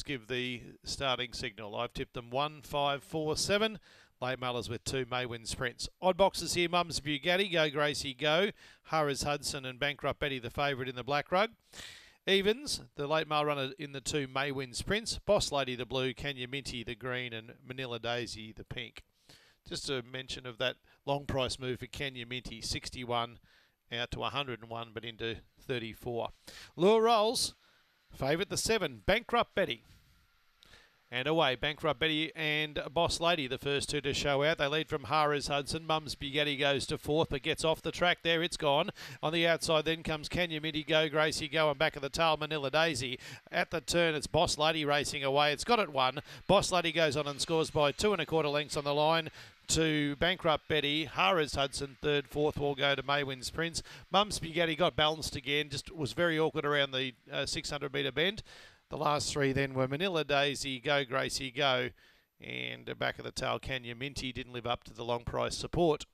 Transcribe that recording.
odds give the starting signal. I've tipped them one, five, four, seven. Late Mullers with two Maywin sprints. Odd boxes here, Mums Bugatti, Go Gracie Go, Harris Hudson and Bankrupt Betty the favourite in the black rug. Evens, the late mile runner in the two Maywin sprints. Boss Lady the blue, Kenya Minty the green and Manila Daisy the pink. Just a mention of that long price move for Kenya Minty, 61 out to 101 but into 34. Lure rolls, favourite the seven, Bankrupt Betty. And away, Bankrupt Betty and Boss Lady, the first two to show out. They lead from Harris Hudson. Mums Bugatti goes to fourth, but gets off the track there. It's gone. On the outside, then comes Kenya Minty Go, Gracie Go, and back of the tail, Manila Daisy. At the turn, it's Boss Lady racing away. It's got it one. Boss Lady goes on and scores by two and a quarter lengths on the line to Bankrupt Betty. Harris Hudson, third, fourth will go to Maywin's Prince. Mums Bugatti got balanced again, just was very awkward around the uh, 600 metre bend. The last three then were Manila Daisy, Go Gracie, Go, and back of the tail, Kenya Minty didn't live up to the long price support.